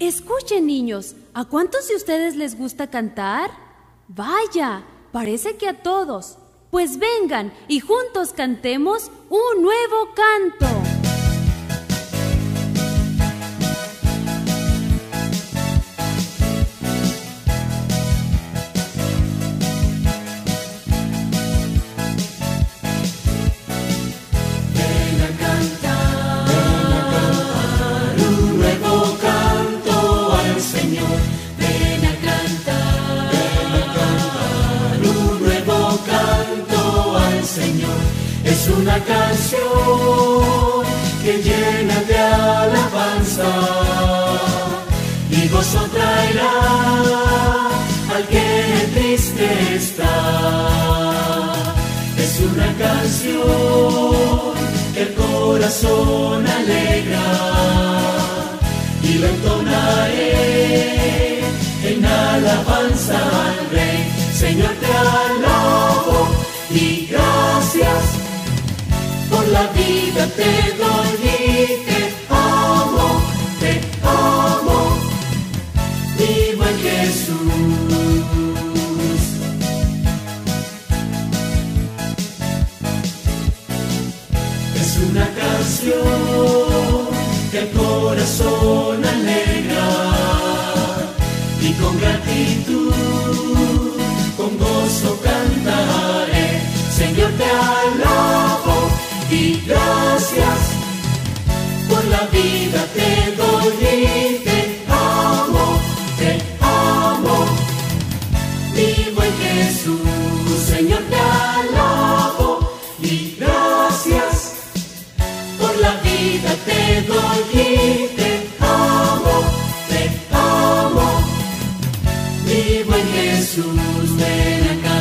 Escuchen niños, ¿a cuántos de ustedes les gusta cantar? Vaya, parece que a todos. Pues vengan y juntos cantemos un nuevo canto. Una canción que llena de alabanza y gozo traerá al que triste está. Es una canción que el corazón alegra y lo entonaré una canción que el corazón alegra y con gratitud, con gozo cantaré. Señor, te alabo y gracias por la vida te doy te amo, te amo. Vivo en Jesús, Señor, te alabo y gracias. Te doy, te tomo, te tomo, mi buen Jesús de la casa.